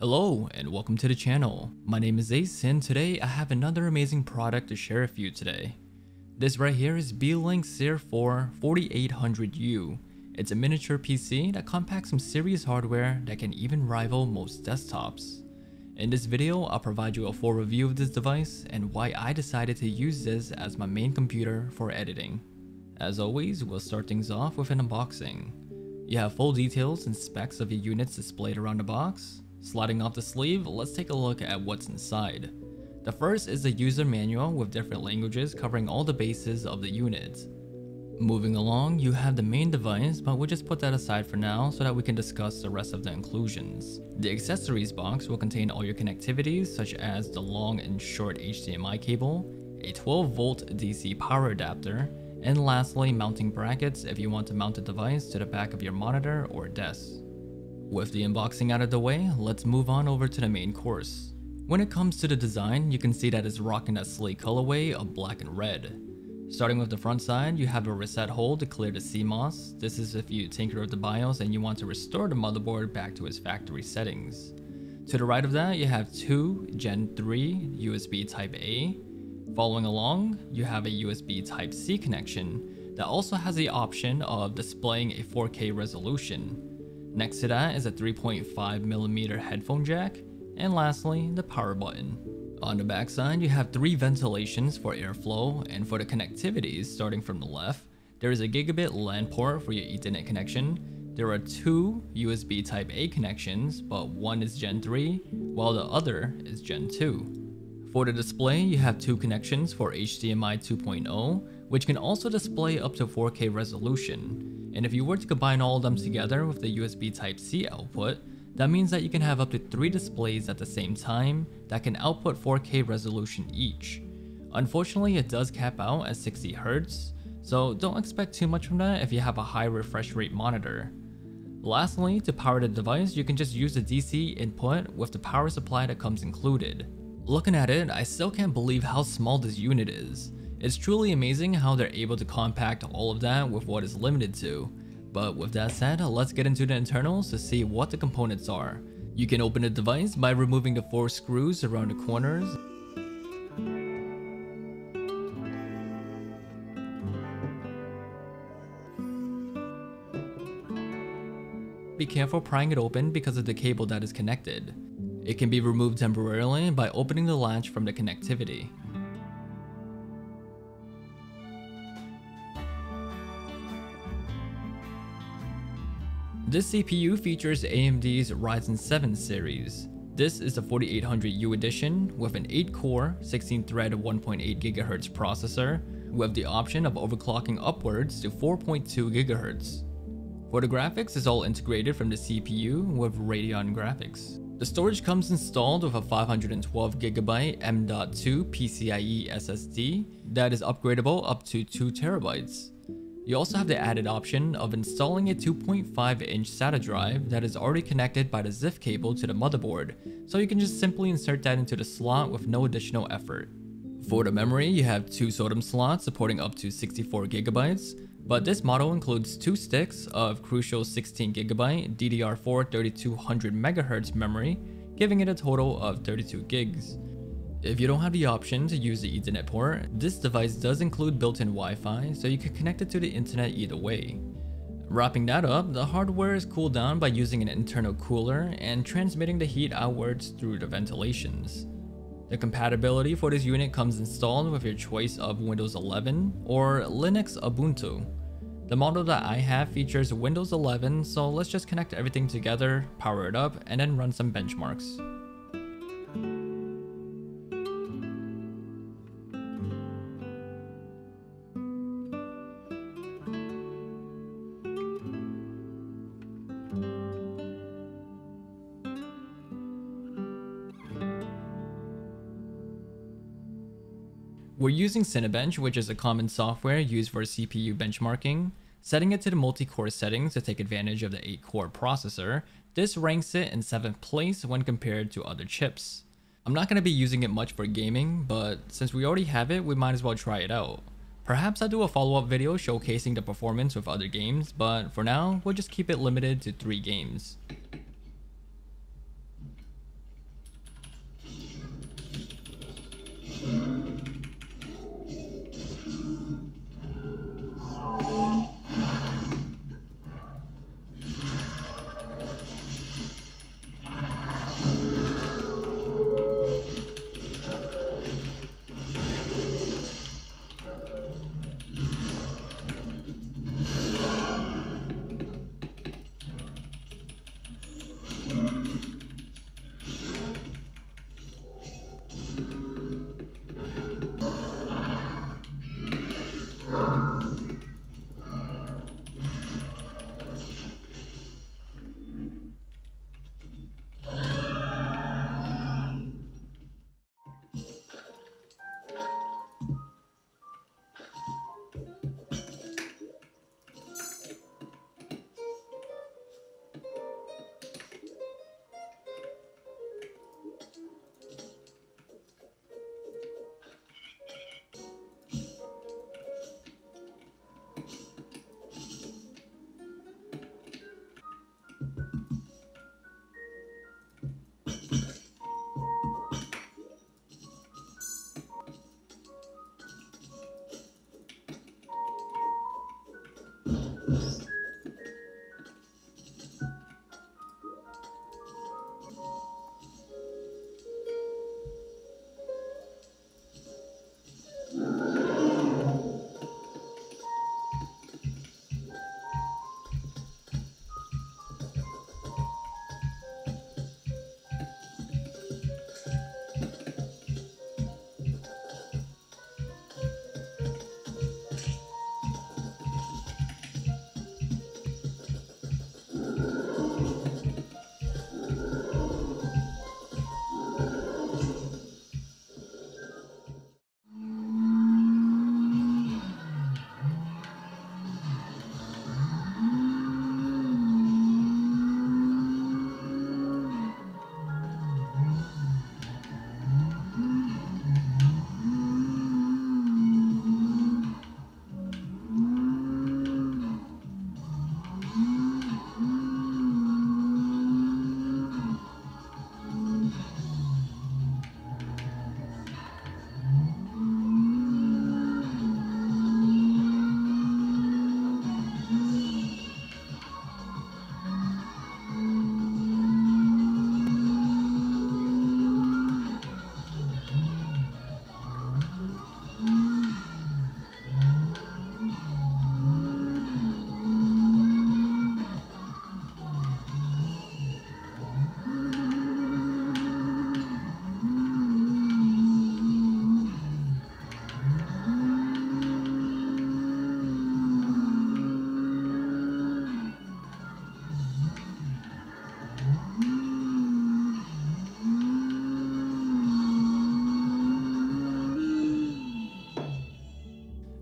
Hello and welcome to the channel. My name is Ace and today I have another amazing product to share with you today. This right here is Beelink SER4 4800U. It's a miniature PC that compacts some serious hardware that can even rival most desktops. In this video, I'll provide you a full review of this device and why I decided to use this as my main computer for editing. As always, we'll start things off with an unboxing. You have full details and specs of your units displayed around the box, Sliding off the sleeve, let's take a look at what's inside. The first is a user manual with different languages covering all the bases of the unit. Moving along, you have the main device, but we'll just put that aside for now so that we can discuss the rest of the inclusions. The accessories box will contain all your connectivities such as the long and short HDMI cable, a 12 volt DC power adapter, and lastly mounting brackets if you want to mount the device to the back of your monitor or desk. With the unboxing out of the way, let's move on over to the main course. When it comes to the design, you can see that it's rocking a sleek colorway of black and red. Starting with the front side, you have a reset hole to clear the CMOS. This is if you tinker with the BIOS and you want to restore the motherboard back to its factory settings. To the right of that, you have two Gen 3 USB Type A. Following along, you have a USB Type C connection that also has the option of displaying a 4K resolution. Next to that is a 3.5mm headphone jack, and lastly, the power button. On the backside, you have three ventilations for airflow, and for the connectivities, starting from the left, there is a gigabit LAN port for your ethernet connection, there are two USB type A connections, but one is Gen 3, while the other is Gen 2. For the display, you have two connections for HDMI 2.0, which can also display up to 4K resolution, and if you were to combine all of them together with the USB Type-C output, that means that you can have up to 3 displays at the same time that can output 4K resolution each. Unfortunately, it does cap out at 60Hz, so don't expect too much from that if you have a high refresh rate monitor. Lastly, to power the device, you can just use the DC input with the power supply that comes included. Looking at it, I still can't believe how small this unit is. It's truly amazing how they're able to compact all of that with what is limited to. But with that said, let's get into the internals to see what the components are. You can open the device by removing the four screws around the corners. Be careful prying it open because of the cable that is connected. It can be removed temporarily by opening the latch from the connectivity. This CPU features AMD's Ryzen 7 series. This is the 4800U edition with an 8-core, 16-thread 1.8 GHz processor with the option of overclocking upwards to 4.2 GHz. For the graphics, it's all integrated from the CPU with Radeon graphics. The storage comes installed with a 512GB M.2 PCIe SSD that is upgradable up to 2TB. You also have the added option of installing a 2.5 inch SATA drive that is already connected by the ZIF cable to the motherboard, so you can just simply insert that into the slot with no additional effort. For the memory, you have two SODIMM slots supporting up to 64GB, but this model includes two sticks of Crucial 16GB DDR4 3200MHz memory, giving it a total of 32 gigs. If you don't have the option to use the ethernet port, this device does include built-in Wi-Fi, so you can connect it to the internet either way. Wrapping that up, the hardware is cooled down by using an internal cooler and transmitting the heat outwards through the ventilations. The compatibility for this unit comes installed with your choice of Windows 11 or Linux Ubuntu. The model that I have features Windows 11, so let's just connect everything together, power it up, and then run some benchmarks. We're using Cinebench, which is a common software used for CPU benchmarking. Setting it to the multi-core settings to take advantage of the 8-core processor, this ranks it in 7th place when compared to other chips. I'm not going to be using it much for gaming, but since we already have it, we might as well try it out. Perhaps I'll do a follow-up video showcasing the performance with other games, but for now, we'll just keep it limited to 3 games.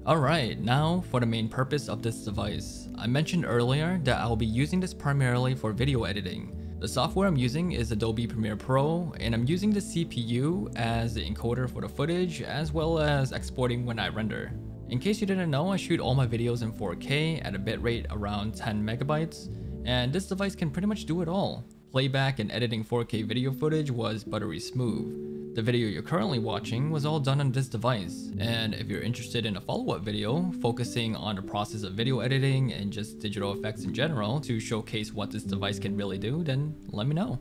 Alright, now for the main purpose of this device. I mentioned earlier that I'll be using this primarily for video editing. The software I'm using is Adobe Premiere Pro, and I'm using the CPU as the encoder for the footage, as well as exporting when I render. In case you didn't know, I shoot all my videos in 4K at a bitrate around 10 megabytes, and this device can pretty much do it all. Playback and editing 4K video footage was buttery smooth. The video you're currently watching was all done on this device, and if you're interested in a follow-up video focusing on the process of video editing and just digital effects in general to showcase what this device can really do, then let me know.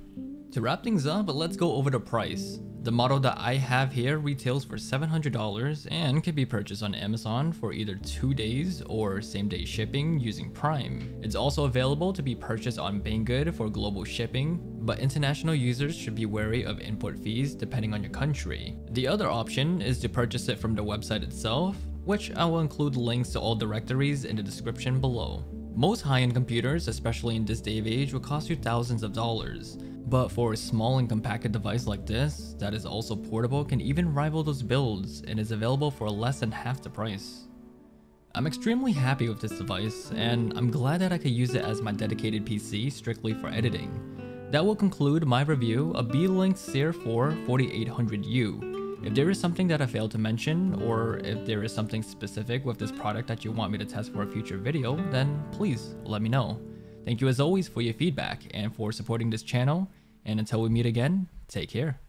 To wrap things up, let's go over the price. The model that I have here retails for $700 and can be purchased on Amazon for either 2 days or same day shipping using Prime. It's also available to be purchased on Banggood for global shipping, but international users should be wary of import fees depending on your country. The other option is to purchase it from the website itself, which I will include links to all directories in the description below. Most high-end computers, especially in this day of age, will cost you thousands of dollars. But for a small and compacted device like this, that is also portable, can even rival those builds and is available for less than half the price. I'm extremely happy with this device, and I'm glad that I could use it as my dedicated PC strictly for editing. That will conclude my review of Beelink SER4 4800U. If there is something that I failed to mention, or if there is something specific with this product that you want me to test for a future video, then please let me know. Thank you as always for your feedback and for supporting this channel, and until we meet again, take care.